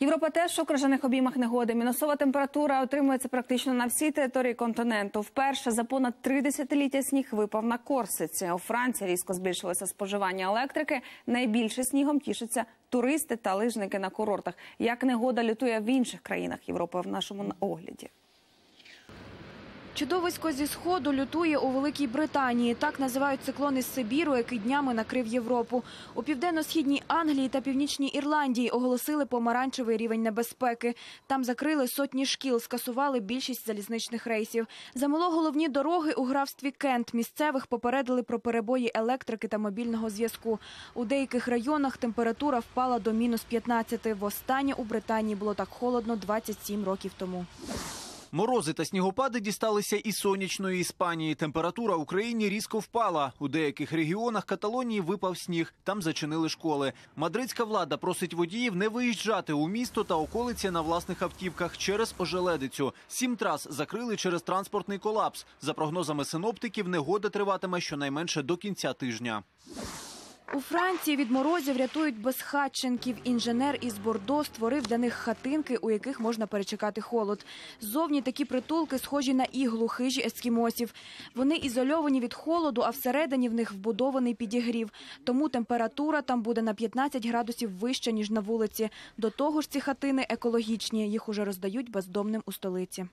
Європа теж у крижаних обіймах негоди. Мінусова температура отримується практично на всій території континенту. Вперше за понад три десятиліття сніг випав на Корсиці. У Франції різко збільшилося споживання електрики. Найбільше снігом тішаться туристи та лижники на курортах. Як негода лютує в інших країнах Європи в нашому огляді. Чудовисько зі сходу лютує у Великій Британії. Так називають циклон із Сибіру, який днями накрив Європу. У південно-східній Англії та північній Ірландії оголосили помаранчевий рівень небезпеки. Там закрили сотні шкіл, скасували більшість залізничних рейсів. Замило головні дороги у графстві Кент. Місцевих попередили про перебої електрики та мобільного зв'язку. У деяких районах температура впала до мінус 15. Востаннє у Британії було так холодно 27 років тому. Морози та снігопади дісталися і сонячної Іспанії. Температура в Україні різко впала. У деяких регіонах Каталонії випав сніг. Там зачинили школи. Мадридська влада просить водіїв не виїжджати у місто та околиці на власних автівках через ожеледицю. Сім трас закрили через транспортний колапс. За прогнозами синоптиків, негода триватиме щонайменше до кінця тижня. У Франції від морозів рятують безхатченків. Інженер із Бордо створив для них хатинки, у яких можна перечекати холод. Ззовні такі притулки схожі на іглу хижі ескімосів. Вони ізольовані від холоду, а всередині в них вбудований підігрів. Тому температура там буде на 15 градусів вища, ніж на вулиці. До того ж ці хатини екологічні. Їх уже роздають бездомним у столиці.